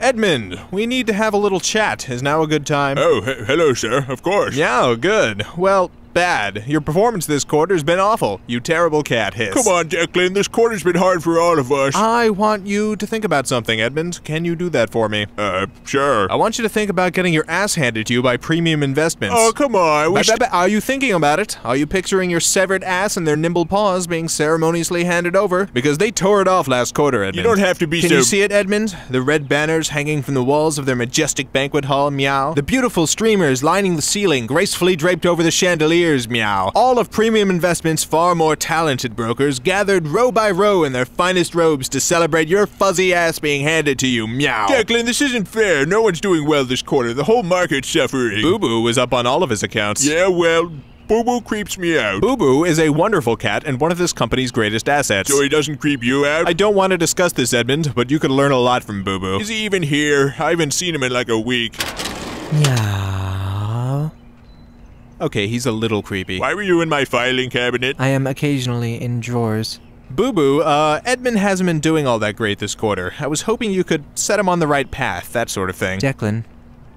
Edmund, we need to have a little chat. Is now a good time? Oh, he- hello, sir. Of course. Yeah, good. Well, bad. Your performance this quarter's been awful. You terrible cat hiss. Come on, Declan. This quarter's been hard for all of us. I want you to think about something, Edmund. Can you do that for me? Uh, sure. I want you to think about getting your ass handed to you by Premium Investments. Oh, come on. Ba- ba- ba- Are you thinking about it? Are you picturing your severed ass and their nimble paws being ceremoniously handed over? Because they tore it off last quarter, Edmund. you don't have to be Can so. you see it, Edmund? The red banners hanging from the walls of their majestic banquet hall, meow. The beautiful streamers lining the ceiling, gracefully draped over the chandeliers, meow. All of Premium Investments' far more talented brokers gathered row by row in their finest robes to celebrate your fuzzy ass being handed to you, meow. Declan, this isn't fair. No one's doing well this quarter. The whole market's suffering. Boo Boo was up on all of his accounts. Yeah, well, Boo Boo creeps me out. Boo Boo is a wonderful cat and one of this company's greatest assets. So he doesn't creep you out? I don't want to discuss this, Edmund, but you could learn a lot from Boo Boo. Is he even here? I haven't seen him in like a week. Yeah. Okay, he's a little creepy. Why were you in my filing cabinet? I am occasionally in drawers. Boo Boo, uh, Edmund hasn't been doing all that great this quarter. I was hoping you could set him on the right path, that sort of thing. Declan,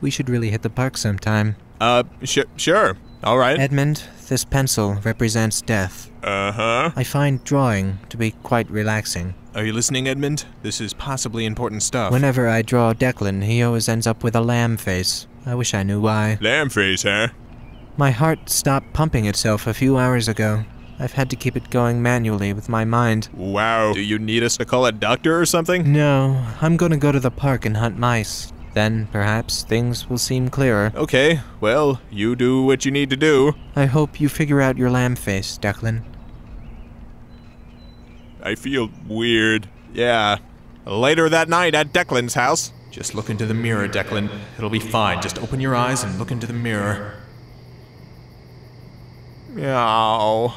we should really hit the park sometime. Uh, sh- sure. All right. Edmund, this pencil represents death. Uh huh. I find drawing to be quite relaxing. Are you listening, Edmund? This is possibly important stuff. Whenever I draw Declan, he always ends up with a lamb face. I wish I knew why. Lamb face, huh? My heart stopped pumping itself a few hours ago. I've had to keep it going manually with my mind. Wow. Do you need us to call a doctor or something? No, I'm gonna go to the park and hunt mice. Then, perhaps, things will seem clearer. Okay, well, you do what you need to do. I hope you figure out your lamb face, Declan. I feel weird. Yeah. Later that night at Declan's house. Just look into the mirror, Declan. It'll be fine. Just open your eyes and look into the mirror. Meow.